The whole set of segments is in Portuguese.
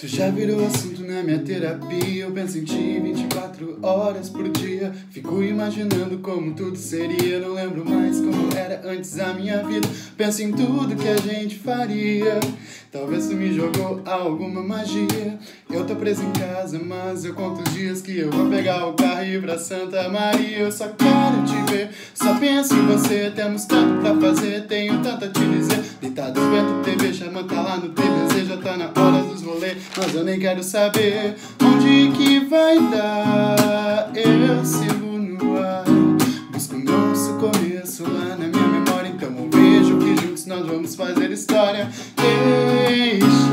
Tu já virou assunto na minha terapia. Eu penso em ti 24 horas por dia. Fico imaginando como tudo seria. Não lembro mais como era antes a minha vida. Penso em tudo que a gente faria. Talvez tu me jogou alguma magia. Eu tô preso em casa, mas eu conto os dias que eu vou pegar o carro e ir pra Santa Maria. Eu só quero te ver, só penso em você. Temos tanto pra fazer, tenho tanto a te TV, chama lá no TVZ, já tá na hora dos rolês. Mas eu nem quero saber onde que vai dar. Eu sigo no ar, busco nosso começo lá na minha memória. Então eu vejo que juntos nós vamos fazer história. Deixa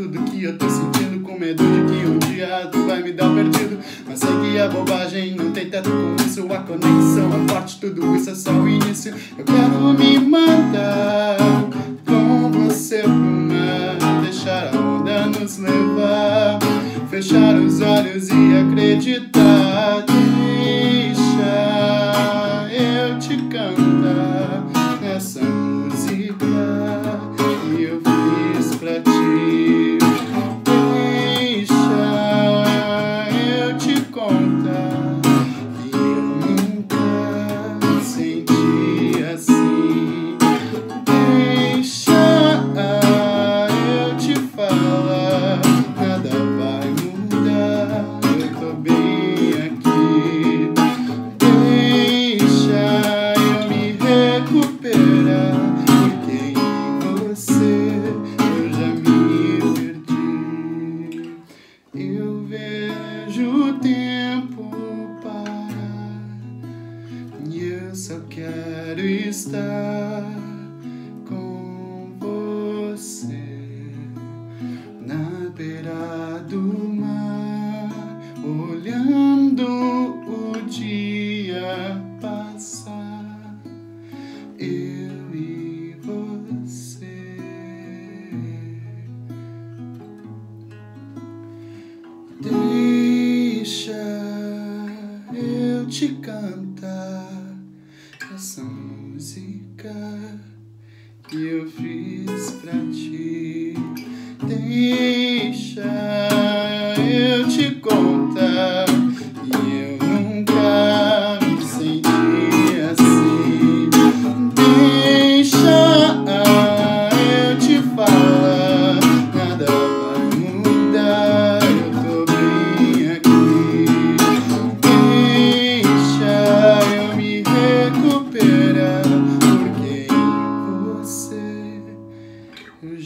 tudo que eu tô sentindo, com medo de que um dia tu vai me dar perdido. Mas sei que é bobagem, não tem teto com isso. A conexão é forte, tudo isso é só o início. Eu quero me mandar com você pro mar, deixar a onda nos levar, fechar os olhos e acreditar. Só quero estar com você na beira do mar, olhando o dia passar. Eu e você. Deixa eu te cantar essa música que eu fiz pra ti.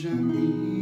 jamais.